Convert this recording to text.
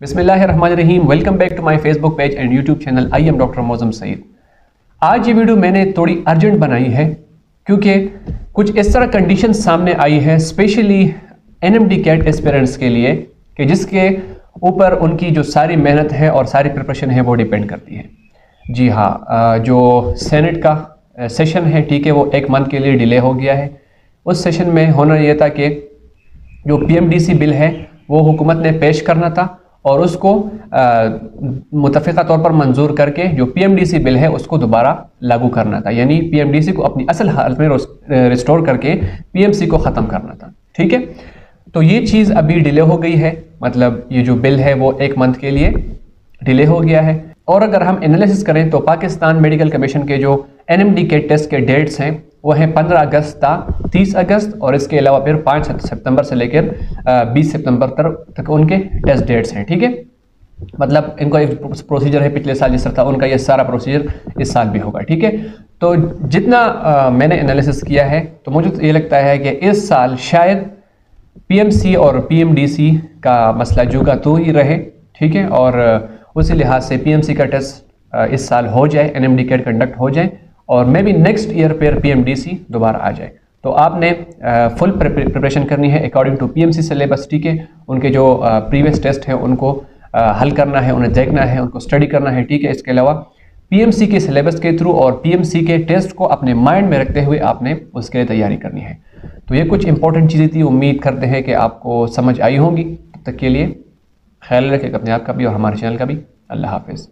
बिस्मिल्लाहिर्रहमानिर्रहीम welcome back to my Facebook page and YouTube channel I am doctor Mozam Saeed आज ये video मैंने थोड़ी अर्जेंट बनाई है, क्योंकि कुछ इस तरह कंडीशन सामने आई है specially N M D CAT aspirants के लिए, कि जिसके ऊपर उनकी जो सारी मेहनत है और सारी प्रिपरेशन है, वो डिपेंड करती है। जी हाँ जो सेनेट का सेशन है, ठीक है, वो एक मंथ के लिए डिले हो गया है। उस सेशन में होना यह था कि जो पीएमडीसी बिल है, वो हुकूमत ने पेश करना था और उसको मुतफ़ा तौर पर मंजूर करके जो पीएमडीसी बिल है उसको दोबारा लागू करना था। यानी पीएमडीसी को अपनी असल हालत में रिस्टोर करके पीएमसी को ख़त्म करना था। ठीक है? तो ये चीज़ अभी डिले हो गई है। मतलब ये जो बिल है वो एक मंथ के लिए डिले हो गया है। और अगर हम एनालिसिस करें तो पाकिस्तान मेडिकल कमीशन के जो एन के टेस्ट के डेट्स हैं वो हैं 15 अगस्त था 30 अगस्त और इसके अलावा फिर 5 सितंबर से लेकर 20 सितंबर तक तक उनके टेस्ट डेट्स हैं ठीक है? मतलब इनका एक प्रोसीजर है पिछले साल जिस तरह था उनका ये सारा प्रोसीजर इस साल भी होगा ठीक है? तो जितना आ, मैंने एनालिसिस किया है तो मुझे तो ये लगता है कि इस साल शायद पीएमसी और पीएमडीसी का मसला जुगा तो ही रहे ठीक है? और उसी लिहाज से पीएमसी का टेस्ट इस साल हो जाए एनएमडी कैट कंडक्ट हो जाए और मे बी नेक्स्ट ईयर पर पीएमडीसी दोबारा आ जाए। तो आपने फुल प्रिपरेशन करनी है अकॉर्डिंग टू पीएमसी सिलेबस ठीक है उनके जो प्रीवियस टेस्ट हैं, उनको हल करना है, उन्हें देखना है, उनको स्टडी करना है ठीक है इसके अलावा पीएमसी के सिलेबस के थ्रू और पीएमसी के टेस्ट को अपने माइंड में रखते हुए आपने उसके लिए तैयारी करनी है। तो ये कुछ इंपॉर्टेंट चीज़ें थी, उम्मीद करते हैं कि आपको समझ आई होंगी। तब तक के लिए ख्याल रखें अपने आप का भी और हमारे चैनल का भी। अल्लाह हाफिज़।